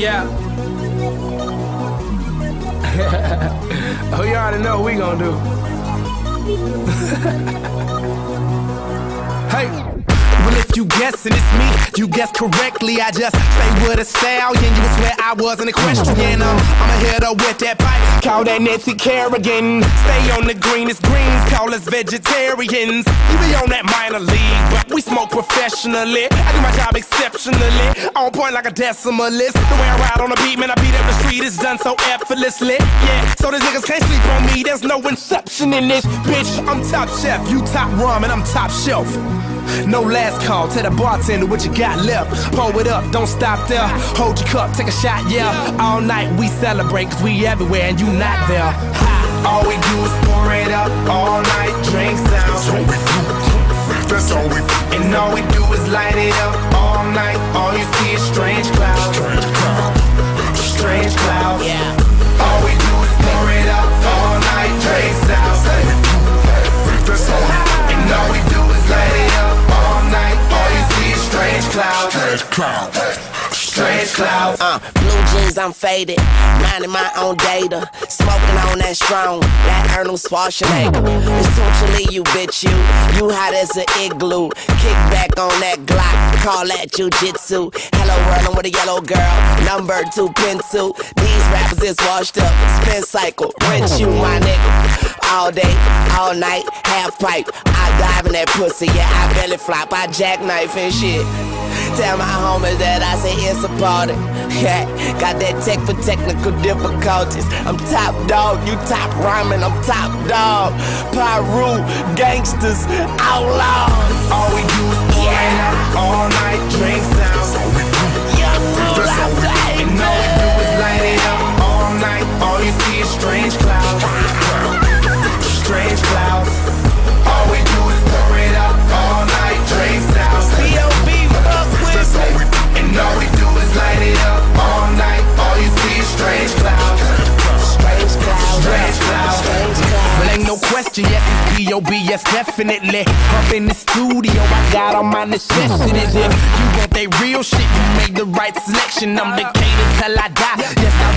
Yeah. oh, you already know what we gonna do. you guessing it's me, you guess correctly. I just stay with a stallion. You swear I was an equestrian. Um, I'm a hitter with that pipe. Call that Nancy Kerrigan. Stay on the greenest greens. Call us vegetarians. You be on that minor league, but we smoke professionally. I do my job exceptionally. On point like a decimalist. The way I ride on the beat, man, I beat up the street. It's done so effortlessly. Yeah, so these niggas can't sleep on me. There's no inception in this bitch. I'm top chef, you top Ramen, and I'm top shelf. No last call, tell the bartender what you got left. Pull it up, don't stop there. Hold your cup, take a shot, yeah. All night we celebrate, cause we everywhere and you not there. Ha. All we do is pour it up, all night drinks out. That's all we do. That's all we do. And all we do is light it up all night. All you Strange cloud. Strange clouds. Uh, blue jeans, I'm faded. Minding my own data. Smoking on that strong, that Arnold Schwarzenegger. Essentially, you bitch, you. You hot as an igloo. Kick back on that Glock. Call that jujitsu. Hello, world, I'm with a yellow girl. Number two pencil. These rappers is washed up. Spin cycle. Rich you, my nigga. All day, all night, half pipe. I dive in that pussy, yeah, I belly flop, I jackknife and shit. Tell my homies that I say it's a party. Yeah, got that tech for technical difficulties. I'm top dog, you top Ramen, I'm top dog. Piru, gangsters, outlaws. All we do is pour it up all night, drinks out. Question, yes, it's B.O.B., yes, definitely. Up in the studio, I got all my necessities. If you want that real shit, you made the right selection. I'm the till I die. Yes, I